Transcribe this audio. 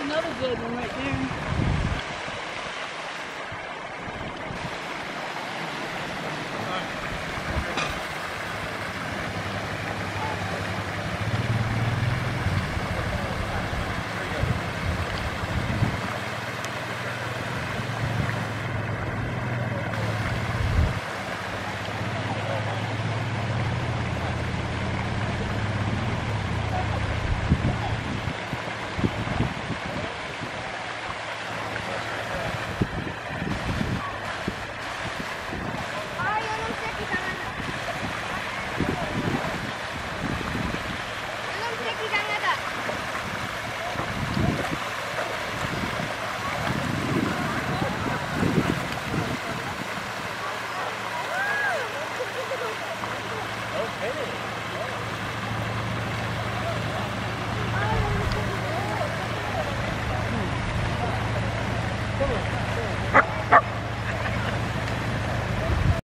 another good one right there.